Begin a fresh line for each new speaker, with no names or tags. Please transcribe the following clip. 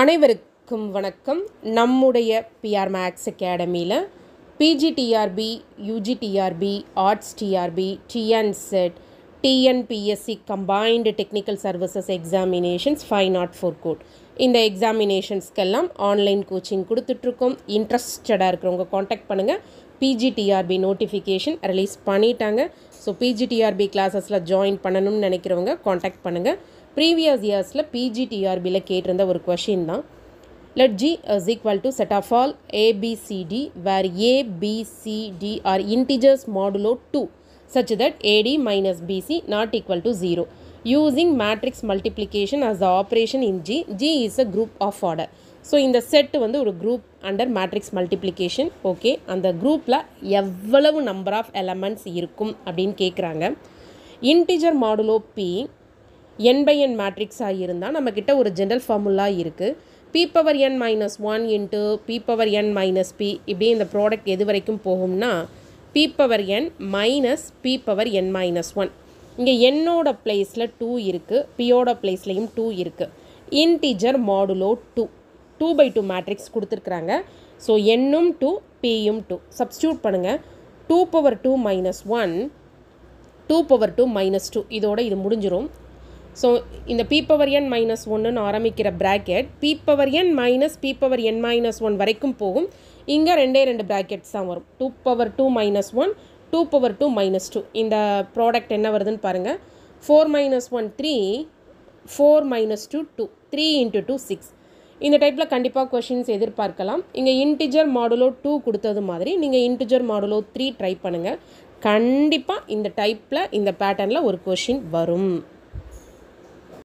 அனைவருக்கும் வணக்கம். நம்முடைய பிஆர் மேக்ஸ் அகாடமியில் PGTRB UGTRB arts TRB TNSET TNPSC combined technical services examinations five nought four code இந்த எக்ஸாமினேஷன்ஸ்க்கெல்லாம் ஆன்லைன் கோச்சிங் கொடுத்துட்ருக்கோம். இன்ட்ரெஸ்டடாக இருக்கிறவங்க காண்டாக்ட் பண்ணுங்கள் பிஜிடிஆர்பி நோட்டிஃபிகேஷன் ரிலீஸ் பண்ணிட்டாங்க. ஸோ பிஜிடிஆர்பி கிளாஸஸில் ஜாயின் பண்ணணும்னு நினைக்கிறவங்க காண்டாக்ட் பண்ணுங்கள் ப்ரீவியஸ் இயர்ஸில் பிஜிடிஆர்பியில் கேட்டிருந்த ஒரு கொஷின் தான் let G is equal to set of all ABCD where ABCD are integers modulo two such that AD minus BC not equal to zero using matrix multiplication as the operation in G G is a group of order so இந்த set வந்து ஒரு group under matrix multiplication okay அந்த குரூப்பில் எவ்வளவு number of elements இருக்கும் அப்படின்னு கேட்குறாங்க integer modulo P N by N மேட்ரிக்ஸாக இருந்தால் நம்மக்கிட்ட ஒரு ஜென்ரல் ஃபார்முலா இருக்குது P power N minus one into P power N minus P இப்படி இந்த ப்ராடக்ட் எது வரைக்கும் போகும்னா P power N minus P power N minus one இங்கே என்னோட பிளேஸில் டூ இருக்குது பியோட பிளேஸ்லையும் டூ இருக்குது integer modulo two two by two matrix கொடுத்துருக்குறாங்க. ஸோ என்னும் டூ பியும் டூ சப்ஸ்டியூட் பண்ணுங்கள் two power two minus one two power two minus two இதோட இது முடிஞ்சிடும் ஸோ இந்த பி பவர் என் மைனஸ் ஒன்றுன்னு ஆரம்பிக்கிற bracket P power N minus P power N minus one வரைக்கும் போகும். இங்கே ரெண்டே ரெண்டு ப்ராக்கெட்ஸ் தான் வரும். Two power two minus one two power two minus two இந்த ப்ராடக்ட் என்ன வருதுன்னு பாருங்கள் four minus one three four minus two two three into two six இந்த டைப்பில் கண்டிப்பாக கொஷின்ஸ் எதிர்பார்க்கலாம். இங்கே இன்டிஜர் மாடுலோ டூ கொடுத்தது மாதிரி நீங்கள் இன்டிஜர் மாடுலோ த்ரீ ட்ரை பண்ணுங்கள் கண்டிப்பாக இந்த டைப்பில் இந்த பேட்டர்னில் ஒரு கொஷின் வரும்.